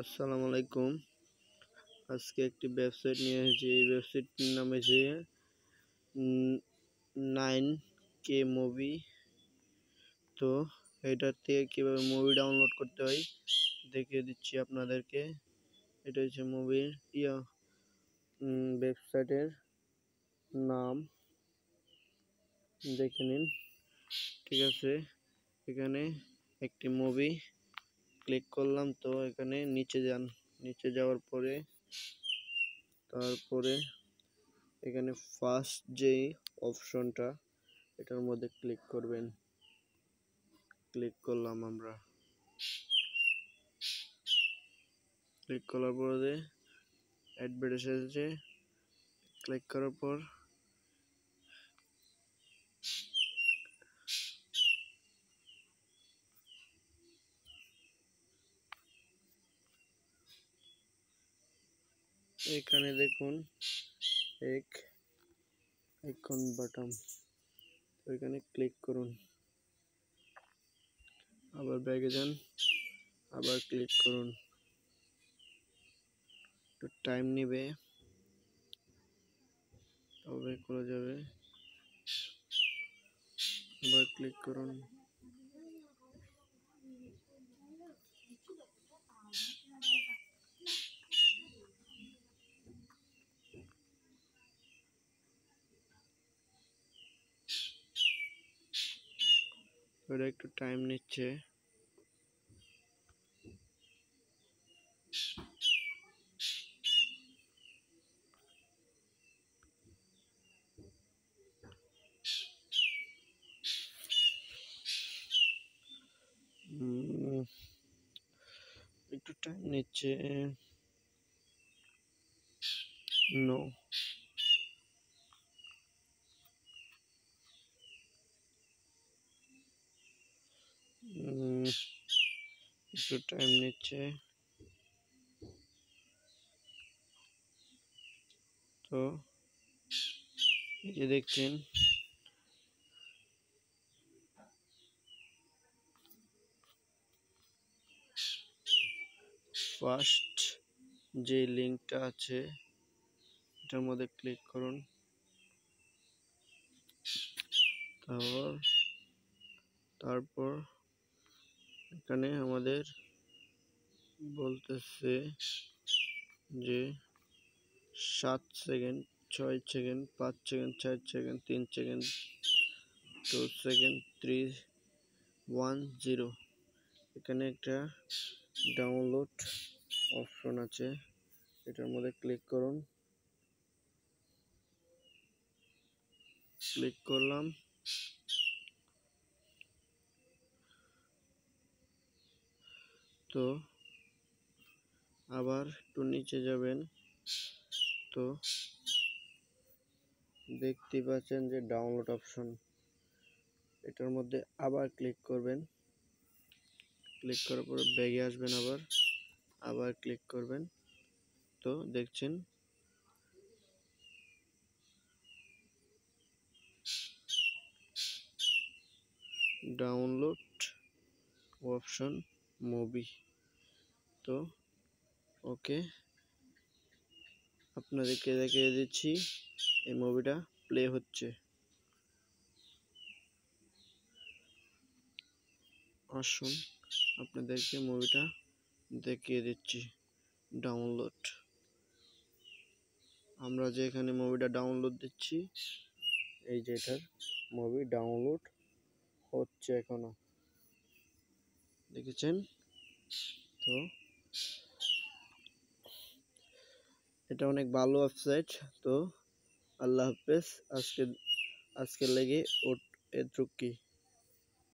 আসসালামু আলাইকুম। আজকে একটি ওয়েবসাইট নিয়ে এসেছি। এই ওয়েবসাইটটির নাম হচ্ছে নাইন কে মুভি তো এটার থেকে কীভাবে মুভি ডাউনলোড করতে হয় দেখিয়ে দিচ্ছি আপনাদেরকে। এটা হচ্ছে মুভির ইয়া ওয়েবসাইটের নাম। দেখে নিন। ঠিক আছে? এখানে একটি মুভি ক্লিক করলাম, তো এখানে নিচে যান। নিচে যাওয়ার পরে, তারপরে এখানে ফার্স্ট যেই অপশনটা এটার মধ্যে ক্লিক করবেন। ক্লিক করলাম আমরা। ক্লিক করার পরে অ্যাডভার্টাইজ ক্লিক করার পর এখানে দেখুন, এক আইকন বাটন এখানে ক্লিক করুন। আবার ব্যাগে যান, আবার ক্লিক করুন। একটু টাইম নেবে, তবে করা যাবে। আবার ক্লিক করুন। ওটা একটু টাইম নিচ্ছে একটু টাইম নিচ্ছে নো একটু টাইম নিচ্ছে। তো যে দেখছেন। ফার্স্ট যে লিঙ্কটা আছে, এটার মধ্যে ক্লিক করুন। তারপর তারপর এখানে আমাদের বলতেছে যে সাত সেকেন্ড ছয় সেকেন্ড পাঁচ সেকেন্ড চার সেকেন্ড তিন second two second three one zero এখানে একটা ডাউনলোড অপশন আছে। এটার মধ্যে ক্লিক করুন। ক্লিক করলাম। তো আবার একটু নিচে যাবেন। তো দেখতে পাচ্ছেন যে ডাউনলোড অপশন এটার মধ্যে আবার ক্লিক করবেন। ক্লিক করার পরে ব্যাগে আসবেন আবার। আবার ক্লিক করবেন। তো দেখছেন? ডাউনলোড অপশন মুভি তো ওকে আপনাদেরকে দেখিয়ে দিচ্ছি, এই মুভিটা প্লে হচ্ছে। আসুন, আপনাদেরকে মুভিটা দেখিয়ে দিচ্ছি। ডাউনলোড আমরা যে এখানে মুভিটা ডাউনলোড দিচ্ছি, এই যে এটার মুভি ডাউনলোড হচ্ছে এখনও। দেখেছেন? তো এটা অনেক ভালো ওয়েবসাইট তো আল্লাহ হাফেজ। আজকে আজকে লেগে ওট এ